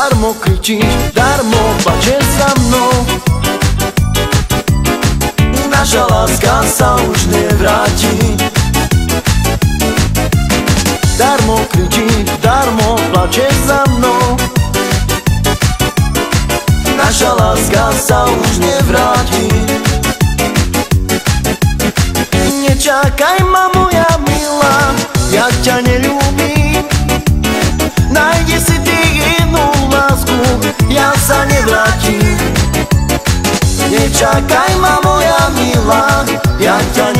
Darmo kričíš, darmo plačeš za mnou. Naša láska sa už nevráti. Darmo kričíš, darmo plačeš za mnou. Naša láska sa už nevráti. Nečakaj ma moja milá, ja ťa neľúbim Czekaj mamo, ja miła, jak cię nie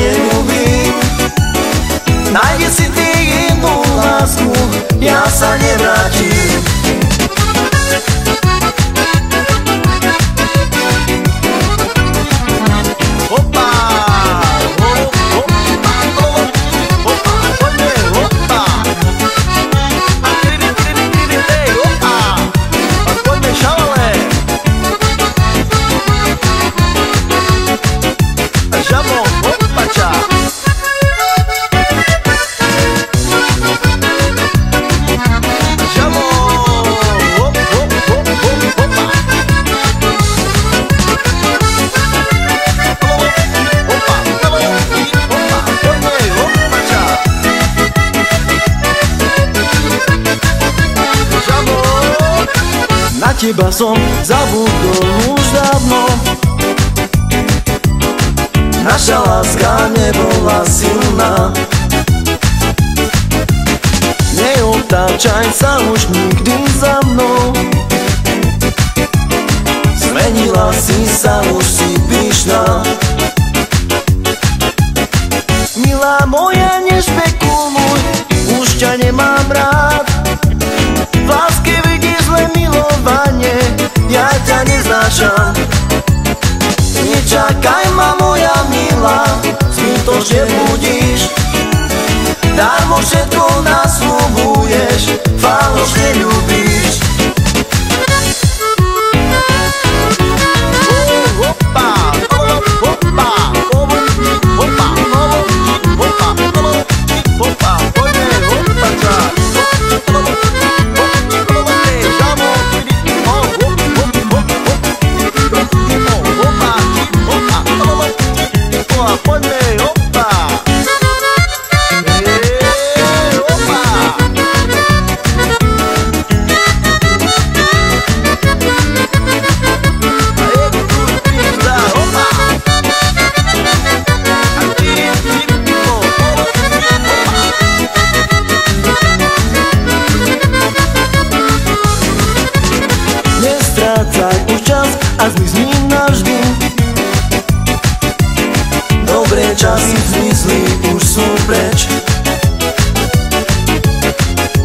teba som zabudol už dávno. Naša láska nebola silná. Neotáčaj sa už nikdy za mnou. Zmenila si sa, už si pyšná Milá moja, nešpekuluj, chcesz, falosz nie lubisz Ponle, oh. A zmizní navždy. Dobré časy zmizli, už sú preč.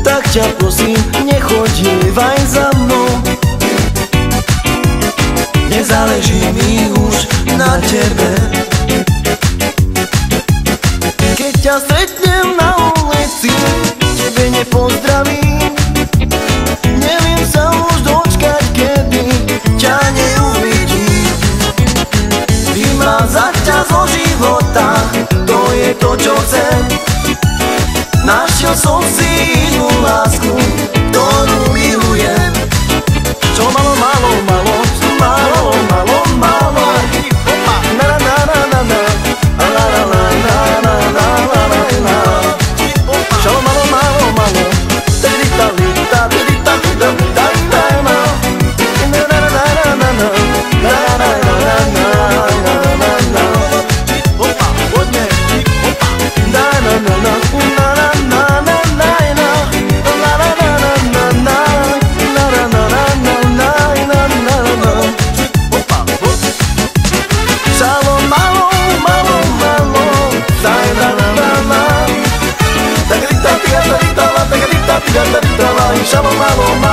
Tak ťa prosím, nechodievaj za mnou. Nezáleží mi už na tebe vamos.